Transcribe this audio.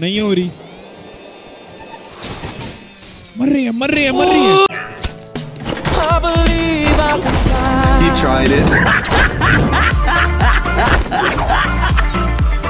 नहीं हो रही। मर रही है मर रही है मर रही है। He tried it.